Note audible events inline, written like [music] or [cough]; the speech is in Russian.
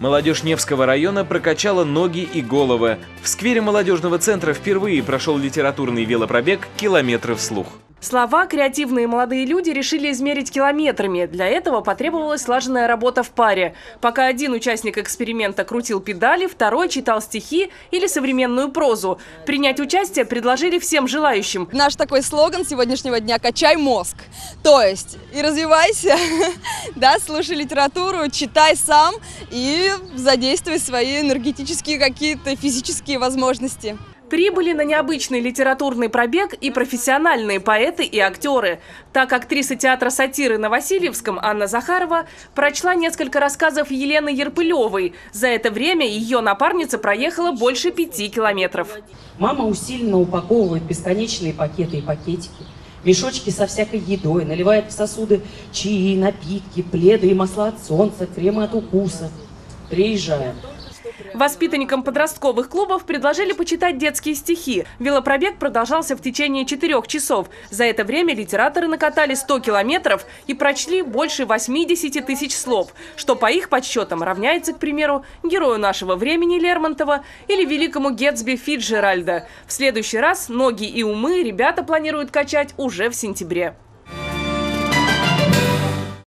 Молодежь Невского района прокачала ноги и головы. В сквере молодежного центра впервые прошел литературный велопробег «Километры вслух». Слова креативные молодые люди решили измерить километрами. Для этого потребовалась слаженная работа в паре. Пока один участник эксперимента крутил педали, второй читал стихи или современную прозу. Принять участие предложили всем желающим. Наш такой слоган сегодняшнего дня «Качай мозг». То есть и развивайся, [laughs] да, слушай литературу, читай сам и задействуй свои энергетические какие-то физические возможности. Прибыли на необычный литературный пробег и профессиональные поэты и актеры. Так актриса театра сатиры на Васильевском Анна Захарова прочла несколько рассказов Елены Ерпылевой. За это время ее напарница проехала больше пяти километров. Мама усиленно упаковывает бесконечные пакеты и пакетики, мешочки со всякой едой, наливает в сосуды чаи, напитки, пледы и масла от солнца, кремы от укуса. Приезжаем. Воспитанникам подростковых клубов предложили почитать детские стихи. Велопробег продолжался в течение четырех часов. За это время литераторы накатали 100 километров и прочли больше 80 тысяч слов, что по их подсчетам равняется, к примеру, герою нашего времени Лермонтова или великому Гетсби Фиджеральда. В следующий раз ноги и умы ребята планируют качать уже в сентябре.